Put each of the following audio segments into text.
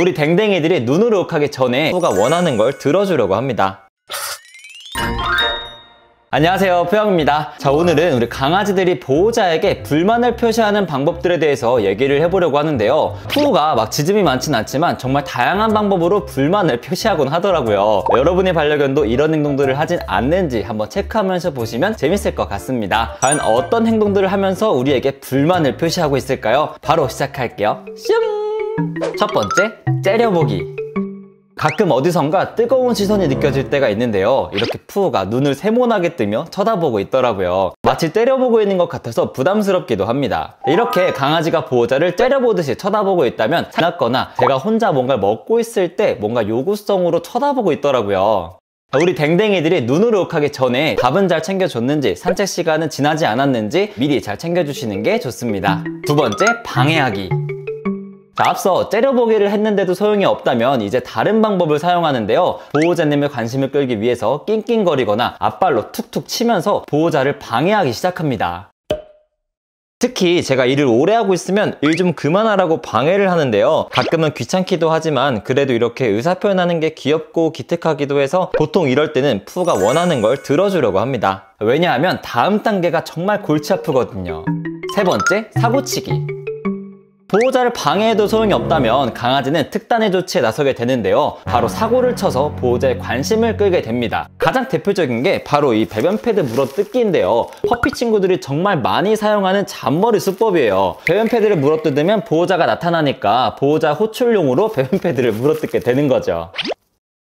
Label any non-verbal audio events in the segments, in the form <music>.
우리 댕댕이들이 눈으로 욕하기 전에 푸가 원하는 걸 들어주려고 합니다. 안녕하세요 푸영입니다 자 오늘은 우리 강아지들이 보호자에게 불만을 표시하는 방법들에 대해서 얘기를 해보려고 하는데요 푸가 막 지짐이 많진 않지만 정말 다양한 방법으로 불만을 표시하곤 하더라고요 여러분의 반려견도 이런 행동들을 하진 않는지 한번 체크하면서 보시면 재밌을 것 같습니다 과연 어떤 행동들을 하면서 우리에게 불만을 표시하고 있을까요? 바로 시작할게요 슝! 첫 번째, 째려보기 가끔 어디선가 뜨거운 시선이 느껴질 때가 있는데요. 이렇게 푸우가 눈을 세모나게 뜨며 쳐다보고 있더라고요. 마치 때려보고 있는 것 같아서 부담스럽기도 합니다. 이렇게 강아지가 보호자를 때려보듯이 쳐다보고 있다면 지났거나 제가 혼자 뭔가 먹고 있을 때 뭔가 요구성으로 쳐다보고 있더라고요. 우리 댕댕이들이 눈으로 욕하기 전에 밥은 잘 챙겨줬는지 산책 시간은 지나지 않았는지 미리 잘 챙겨주시는 게 좋습니다. 두 번째, 방해하기. 자, 앞서 째려보기를 했는데도 소용이 없다면 이제 다른 방법을 사용하는데요. 보호자님의 관심을 끌기 위해서 낑낑거리거나 앞발로 툭툭 치면서 보호자를 방해하기 시작합니다. 특히 제가 일을 오래 하고 있으면 일 좀 그만하라고 방해를 하는데요. 가끔은 귀찮기도 하지만 그래도 이렇게 의사표현하는 게 귀엽고 기특하기도 해서 보통 이럴 때는 푸가 원하는 걸 들어주려고 합니다. 왜냐하면 다음 단계가 정말 골치 아프거든요. 세 번째, 사고치기. 보호자를 방해해도 소용이 없다면 강아지는 특단의 조치에 나서게 되는데요. 바로 사고를 쳐서 보호자의 관심을 끌게 됩니다. 가장 대표적인 게 바로 이 배변 패드 물어뜯기인데요. 퍼피 친구들이 정말 많이 사용하는 잔머리 수법이에요. 배변 패드를 물어뜯으면 보호자가 나타나니까 보호자 호출용으로 <laughs> 배변 패드를 물어뜯게 되는 거죠.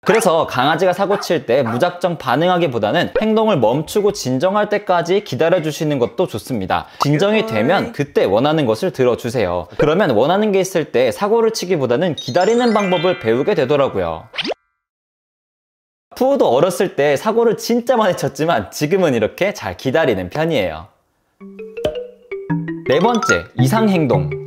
그래서 강아지가 사고 칠 때 무작정 반응하기보다는 행동을 멈추고 진정할 때까지 기다려주시는 것도 좋습니다. 진정이 되면 그때 원하는 것을 들어주세요. 그러면 원하는 게 있을 때 사고를 치기보다는 기다리는 방법을 배우게 되더라고요. 푸우도 어렸을 때 사고를 진짜 많이 쳤지만 지금은 이렇게 잘 기다리는 편이에요. 네 번째, 이상행동.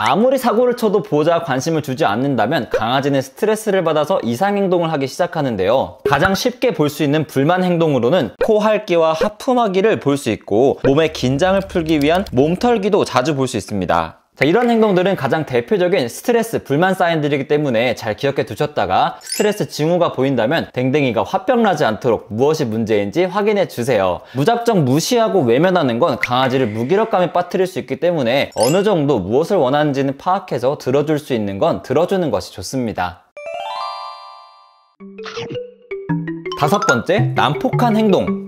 아무리 사고를 쳐도 보호자가 관심을 주지 않는다면 강아지는 스트레스를 받아서 이상 행동을 하기 시작하는데요. 가장 쉽게 볼 수 있는 불만 행동으로는 코 핥기와 하품하기를 볼 수 있고 몸의 긴장을 풀기 위한 몸털기도 자주 볼 수 있습니다. 자, 이런 행동들은 가장 대표적인 스트레스, 불만 사인들이기 때문에 잘 기억해 두셨다가 스트레스 징후가 보인다면 댕댕이가 화병나지 않도록 무엇이 문제인지 확인해 주세요. 무작정 무시하고 외면하는 건 강아지를 무기력감에 빠뜨릴 수 있기 때문에 어느 정도 무엇을 원하는지는 파악해서 들어줄 수 있는 건 들어주는 것이 좋습니다. 다섯 번째, 난폭한 행동.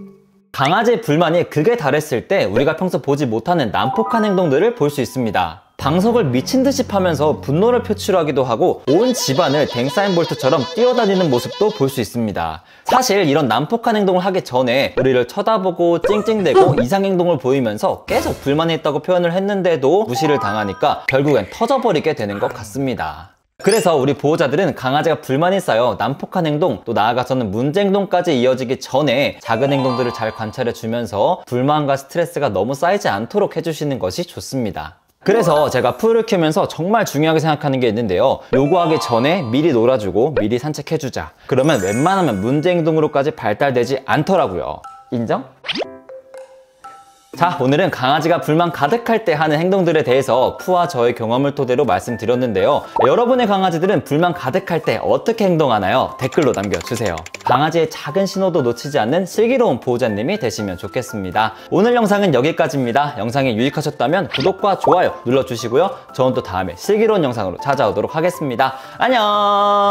강아지의 불만이 극에 달했을 때 우리가 평소 보지 못하는 난폭한 행동들을 볼 수 있습니다. 방석을 미친 듯이 파면서 분노를 표출하기도 하고 온 집안을 댕사인 볼트처럼 뛰어다니는 모습도 볼 수 있습니다. 사실 이런 난폭한 행동을 하기 전에 우리를 쳐다보고 찡찡대고 <laughs> 이상 행동을 보이면서 계속 불만이 있다고 표현을 했는데도 무시를 당하니까 결국엔 터져버리게 되는 것 같습니다. 그래서 우리 보호자들은 강아지가 불만이 쌓여 난폭한 행동 또 나아가서는 문제 행동까지 이어지기 전에 작은 행동들을 잘 관찰해 주면서 불만과 스트레스가 너무 쌓이지 않도록 해주시는 것이 좋습니다. 그래서 제가 풀을 키우면서 정말 중요하게 생각하는 게 있는데요. 요구하기 전에 미리 놀아주고 미리 산책해주자. 그러면 웬만하면 문제 행동으로까지 발달되지 않더라고요. 인정? 자 오늘은 강아지가 불만 가득할 때 하는 행동들에 대해서 푸와 저의 경험을 토대로 말씀드렸는데요 여러분의 강아지들은 불만 가득할 때 어떻게 행동하나요? 댓글로 남겨주세요 강아지의 작은 신호도 놓치지 않는 슬기로운 보호자님이 되시면 좋겠습니다. 오늘 영상은 여기까지입니다. 영상이 유익하셨다면 구독과 좋아요 눌러주시고요. 저는 또 다음에 슬기로운 영상으로 찾아오도록 하겠습니다. 안녕